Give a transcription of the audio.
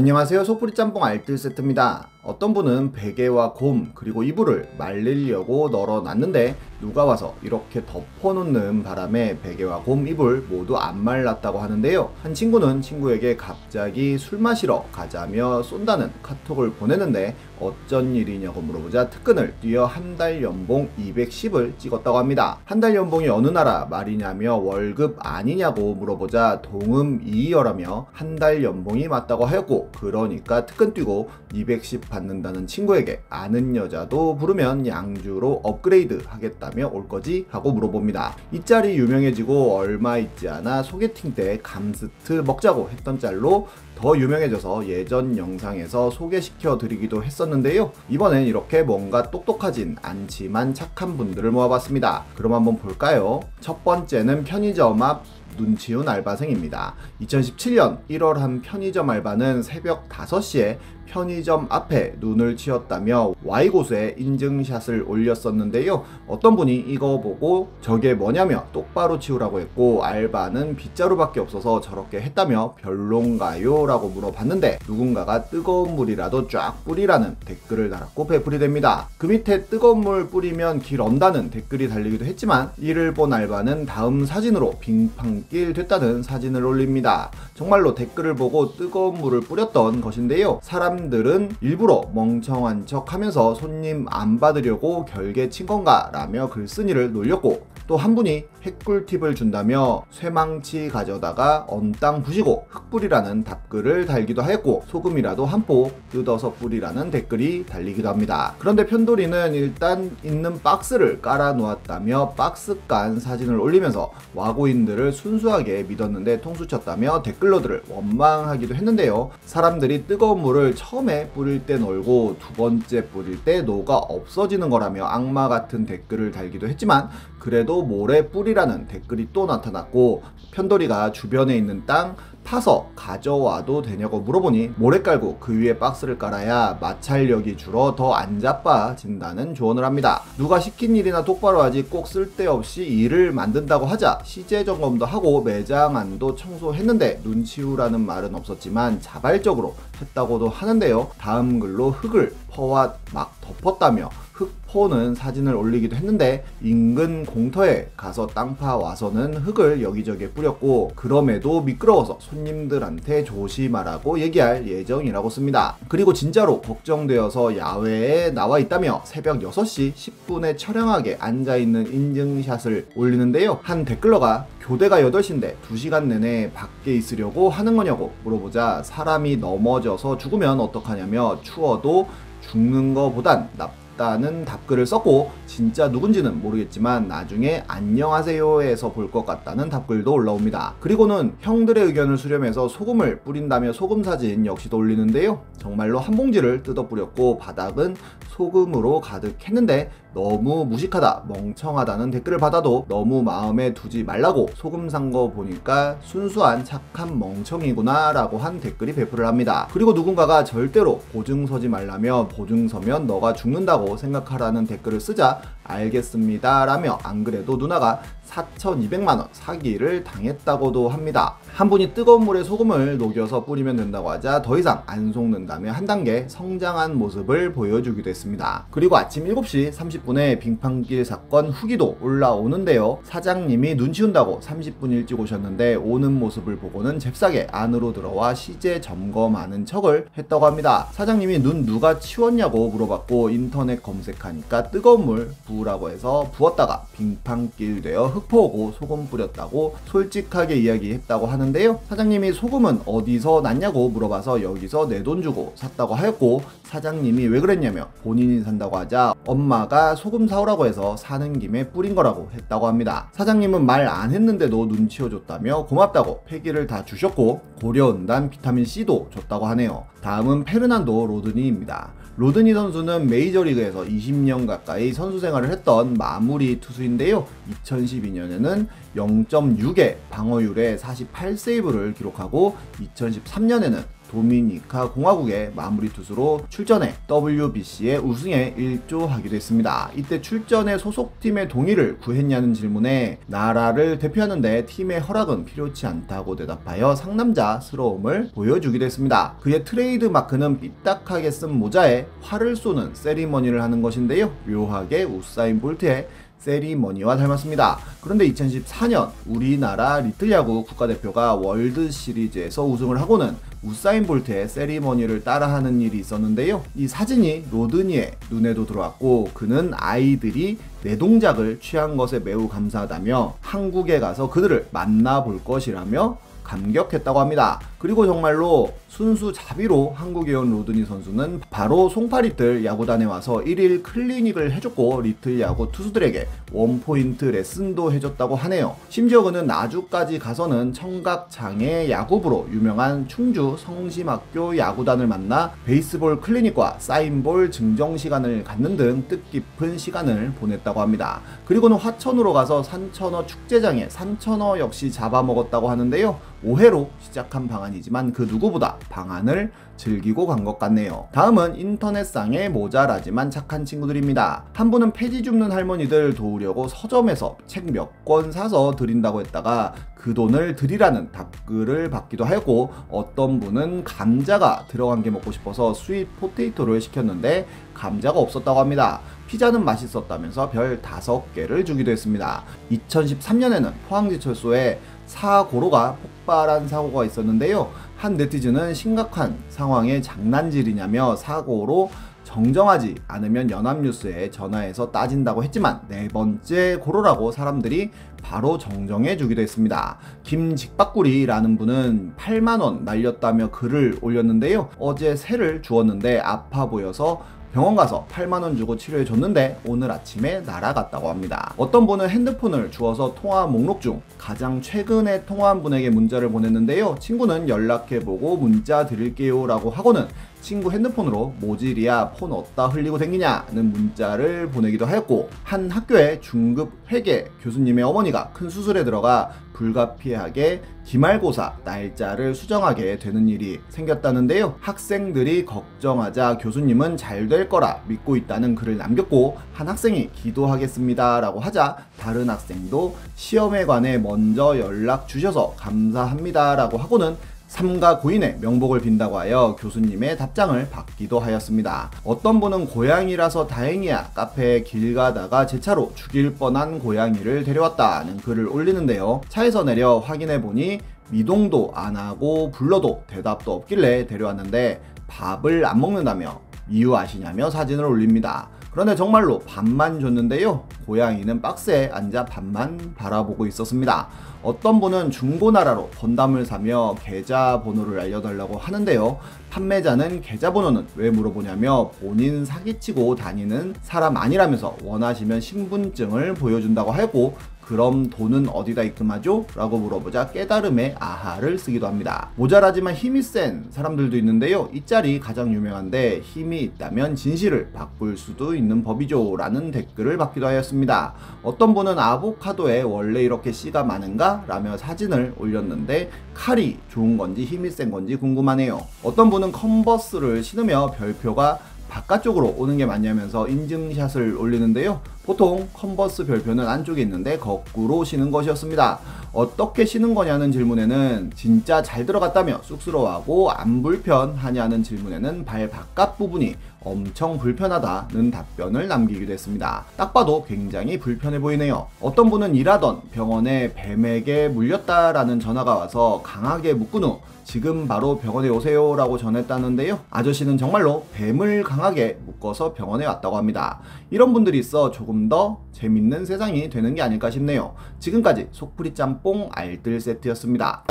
안녕하세요. 소프리 짬뽕 알뜰 세트입니다 어떤 분은 베개와 곰 그리고 이불을 말리려고 널어놨는데 누가 와서 이렇게 덮어놓는 바람에 베개와 곰 이불 모두 안 말랐다고 하는데요. 한 친구는 친구에게 갑자기 술 마시러 가자며 쏜다는 카톡을 보내는데 어쩐 일이냐고 물어보자 특근을 뛰어 한 달 연봉 210을 찍었다고 합니다. 한 달 연봉이 어느 나라 말이냐며 월급 아니냐고 물어보자 동음 이어라며 한 달 연봉이 맞다고 하였고 그러니까 특근 뛰고 210 받는다는 친구에게 아는 여자도 부르면 양주로 업그레이드 하겠다며 올 거지? 하고 물어봅니다. 이 짤이 유명해지고 얼마 있지 않아 소개팅 때 감스트 먹자고 했던 짤로 더 유명해져서 예전 영상에서 소개시켜 드리기도 했었는데요. 이번엔 이렇게 뭔가 똑똑하진 않지만 착한 분들을 모아봤습니다. 그럼 한번 볼까요? 첫 번째는 편의점 앞 눈치운 알바생입니다. 2017년 1월 한 편의점 알바는 새벽 5시에 편의점 앞에 눈을 치웠다며 Y고수에 인증샷을 올렸었는데요. 어떤 분이 이거 보고 저게 뭐냐며 똑바로 치우라고 했고 알바는 빗자루밖에 없어서 저렇게 했다며 별론가요? 라고 물어봤는데 누군가가 뜨거운 물이라도 쫙 뿌리라는 댓글을 달았고 배풀이 됩니다. 그 밑에 뜨거운 물 뿌리면 길 언다는 댓글이 달리기도 했지만 이를 본 알바는 다음 사진으로 빙판길 됐다는 사진을 올립니다. 정말로 댓글을 보고 뜨거운 물을 뿌렸던 것인데요. 사람 사람들은 일부러 멍청한 척 하면서 손님 안 받으려고 결계 친 건가 라며 글쓴이를 놀렸고 또 한 분이 핵꿀팁을 준다며 쇠망치 가져다가 언땅 부시고 흙뿌리라는 답글을 달기도 하였고 소금이라도 한 포 뜯어서 뿌리라는 댓글이 달리기도 합니다. 그런데 편돌이는 일단 있는 박스를 깔아 놓았다며 박스 깐 사진을 올리면서 와고인들을 순수하게 믿었는데 통수쳤다며 댓글러들을 원망하기도 했는데요. 사람들이 뜨거운 물을 처음에 뿌릴 때 녹고 두 번째 뿌릴 때 녹아 없어지는 거라며 악마 같은 댓글을 달기도 했지만 그래도 모래 뿌리라는 댓글이 또 나타났고 편돌이가 주변에 있는 땅 파서 가져와도 되냐고 물어보니 모래 깔고 그 위에 박스를 깔아야 마찰력이 줄어 더 안 자빠진다는 조언을 합니다. 누가 시킨 일이나 똑바로 하지 꼭 쓸데없이 일을 만든다고 하자 시제 점검도 하고 매장 안도 청소했는데 눈치우라는 말은 없었지만 자발적으로 했다고도 하는데요. 다음 글로 흙을 퍼와 막 덮었다며 흑포는 사진을 올리기도 했는데 인근 공터에 가서 땅 파 와서는 흙을 여기저기 뿌렸고 그럼에도 미끄러워서 손님들한테 조심하라고 얘기할 예정이라고 씁니다. 그리고 진짜로 걱정되어서 야외에 나와 있다며 새벽 6시 10분에 처량하게 앉아있는 인증샷을 올리는데요. 한 댓글러가 교대가 8시인데 2시간 내내 밖에 있으려고 하는 거냐고 물어보자 사람이 넘어져서 죽으면 어떡하냐며 추워도 죽는 거보단 나 같다는 답글을 썼고 진짜 누군지는 모르겠지만 나중에 안녕하세요에서 볼 것 같다는 답글도 올라옵니다. 그리고는 형들의 의견을 수렴해서 소금을 뿌린다며 소금 사진 역시도 올리는데요. 정말로 한 봉지를 뜯어 뿌렸고 바닥은 소금으로 가득했는데 너무 무식하다, 멍청하다는 댓글을 받아도 너무 마음에 두지 말라고 소금 산 거 보니까 순수한 착한 멍청이구나 라고 한 댓글이 배포를 합니다. 그리고 누군가가 절대로 보증 서지 말라며 보증 서면 너가 죽는다고 생각하라는 댓글을 쓰자 알겠습니다 라며 안 그래도 누나가 4,200만원 사기를 당했다고도 합니다. 한 분이 뜨거운 물에 소금을 녹여서 뿌리면 된다고 하자 더 이상 안 속는다며 한 단계 성장한 모습을 보여주기도 했습니다. 그리고 아침 7시 30분에 빙판길 사건 후기도 올라오는데요. 사장님이 눈치 온다고 30분 일찍 오셨는데 오는 모습을 보고는 잽싸게 안으로 들어와 시제 점검하는 척을 했다고 합니다. 사장님이 눈 누가 치웠냐고 물어봤고 인터넷 검색하니까 뜨거운 물 부 으라고 해서 부었다가 빙판길 되어 흑포고 소금 뿌렸다고 솔직하게 이야기했다고 하는데요. 사장님이 소금은 어디서 났냐고 물어봐서 여기서 내 돈 주고 샀다고 하였고 사장님이 왜 그랬냐며 본인이 산다고 하자 엄마가 소금 사오라고 해서 사는 김에 뿌린 거라고 했다고 합니다. 사장님은 말 안 했는데도 눈치워줬다며 고맙다고 폐기를 다 주셨고 고려은단 비타민C도 줬다고 하네요. 다음은 페르난도 로드니입니다. 로드니 선수는 메이저리그에서 20년 가까이 선수 생활을 했던 마무리 투수인데요. 2012년에는 0.6의 방어율에 48세이브를 기록하고 2013년에는 도미니카 공화국의 마무리 투수로 출전해 WBC의 우승에 일조하기도 했습니다. 이때 출전에 소속팀의 동의를 구했냐는 질문에 나라를 대표하는데 팀의 허락은 필요치 않다고 대답하여 상남자스러움을 보여주기도 했습니다. 그의 트레이드 마크는 삐딱하게 쓴 모자에 활을 쏘는 세리머니를 하는 것인데요. 묘하게 우사인 볼트의 세리머니와 닮았습니다. 그런데 2014년 우리나라 리틀야구 국가대표가 월드 시리즈에서 우승을 하고는 우사인 볼트의 세리머니를 따라하는 일이 있었는데요. 이 사진이 로드니의 눈에도 들어왔고 그는 아이들이 내 동작을 취한 것에 매우 감사하다며 한국에 가서 그들을 만나볼 것이라며 감격했다고 합니다. 그리고 정말로 순수 자비로 한국에 온 로드니 선수는 바로 송파리틀 야구단에 와서 1일 클리닉을 해줬고 리틀 야구 투수들에게 원포인트 레슨도 해줬다고 하네요. 심지어 그는 나주까지 가서는 청각장애 야구부로 유명한 충주 성심학교 야구단을 만나 베이스볼 클리닉과 사인볼 증정 시간을 갖는 등 뜻깊은 시간을 보냈다고 합니다. 그리고는 화천으로 가서 산천어 축제장에 산천어 역시 잡아먹었다고 하는데요. 오해로 시작한 방한이지만 그 누구보다 방한을 즐기고 간 것 같네요. 다음은 인터넷상의 모자라지만 착한 친구들입니다. 한 분은 폐지 줍는 할머니들 도우려고 서점에서 책 몇 권 사서 드린다고 했다가 그 돈을 드리라는 답글을 받기도 하였고 어떤 분은 감자가 들어간 게 먹고 싶어서 sweet potato를 시켰는데 감자가 없었다고 합니다. 피자는 맛있었다면서 별 5개를 주기도 했습니다. 2013년에는 포항지철소에 사고로가 폭발한 사고가 있었는데요. 한 네티즌은 심각한 상황에 장난질이냐며 사고로 정정하지 않으면 연합뉴스에 전화해서 따진다고 했지만 네 번째 고로라고 사람들이 바로 정정해 주기도 했습니다. 김직박구리라는 분은 8만원 날렸다며 글을 올렸는데요. 어제 새를 주었는데 아파 보여서 병원 가서 8만원 주고 치료해 줬는데 오늘 아침에 날아갔다고 합니다. 어떤 분은 핸드폰을 주어서 통화 목록 중 가장 최근에 통화한 분에게 문자를 보냈는데요. 친구는 연락해보고 문자 드릴게요 라고 하고는 친구 핸드폰으로 모질이야 폰 어디다 흘리고 댕기냐는 문자를 보내기도 하였고 한 학교의 중급 회계 교수님의 어머니가 큰 수술에 들어가 불가피하게 기말고사 날짜를 수정하게 되는 일이 생겼다는데요. 학생들이 걱정하자 교수님은 잘 될 거라 믿고 있다는 글을 남겼고 한 학생이 기도하겠습니다 라고 하자 다른 학생도 시험에 관해 먼저 연락 주셔서 감사합니다 라고 하고는 삼가 고인의 명복을 빈다고 하여 교수님의 답장을 받기도 하였습니다. 어떤 분은 고양이라서 다행이야 카페에 길 가다가 제 차로 죽일 뻔한 고양이를 데려왔다는 글을 올리는데요. 차에서 내려 확인해 보니 미동도 안 하고 불러도 대답도 없길래 데려왔는데 밥을 안 먹는다며 이유 아시냐며 사진을 올립니다. 그런데 정말로 밥만 줬는데요. 고양이는 박스에 앉아 밥만 바라보고 있었습니다. 어떤 분은 중고나라로 건담을 사며 계좌번호를 알려달라고 하는데요. 판매자는 계좌번호는 왜 물어보냐며 본인 사기치고 다니는 사람 아니라면서 원하시면 신분증을 보여준다고 하고 그럼 돈은 어디다 입금하죠? 라고 물어보자 깨달음의 아하를 쓰기도 합니다. 모자라지만 힘이 센 사람들도 있는데요. 이 짤이 가장 유명한데 힘이 있다면 진실을 바꿀 수도 있는 법이죠. 라는 댓글을 받기도 하였습니다. 어떤 분은 아보카도에 원래 이렇게 씨가 많은가? 라며 사진을 올렸는데 칼이 좋은 건지 힘이 센 건지 궁금하네요. 어떤 분은 컨버스를 신으며 별표가 바깥쪽으로 오는 게 맞냐면서 인증샷을 올리는데요. 보통 컨버스 별표는 안쪽에 있는데 거꾸로 신은 것이었습니다. 어떻게 신은 거냐는 질문에는 진짜 잘 들어갔다며 쑥스러워하고 안 불편하냐는 질문에는 발 바깥 부분이 엄청 불편하다는 답변을 남기기도 했습니다. 딱 봐도 굉장히 불편해 보이네요. 어떤 분은 일하던 병원에 뱀에게 물렸다라는 전화가 와서 강하게 묶은 후 지금 바로 병원에 오세요 라고 전했다는데요. 아저씨는 정말로 뱀을 강하게 묶어서 병원에 왔다고 합니다. 이런 분들이 있어 조금 더 재밌는 세상이 되는 게 아닐까 싶네요. 지금까지 속풀이 짬뽕 알뜰 세트였습니다.